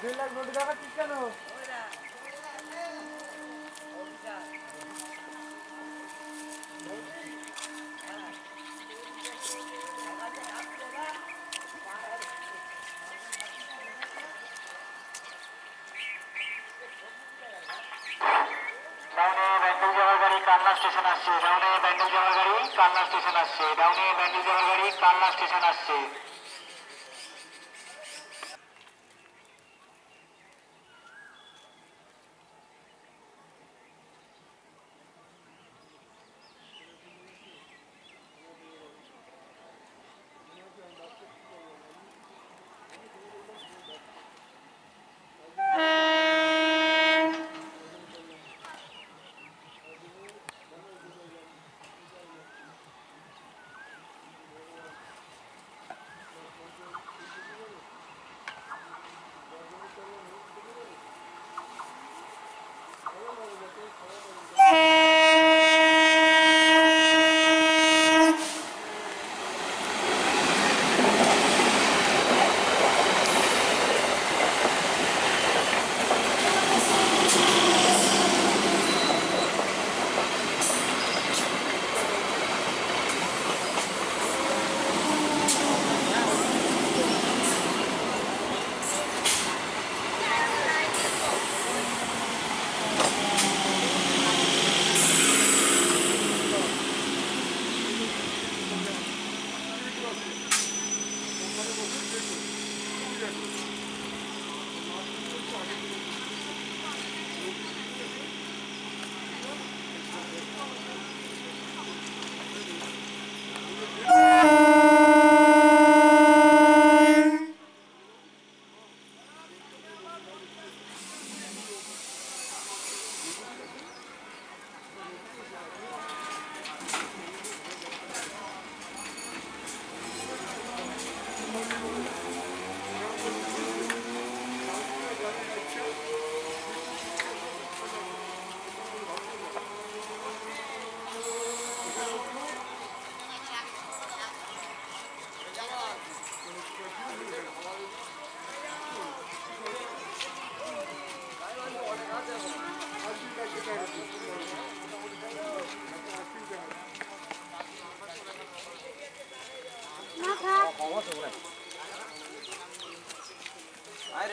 দুই নোট দেখাচ্ছিস কেন? স্টেশন আসছে। ডাউনে ব্যান্ডেল যাওয়ার গাড়ি কালনা স্টেশন আসছে। ডাউনে ব্যান্ডেল যাওয়ার গাড়ি কালনা স্টেশন আসছে।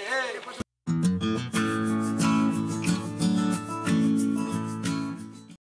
É. depois.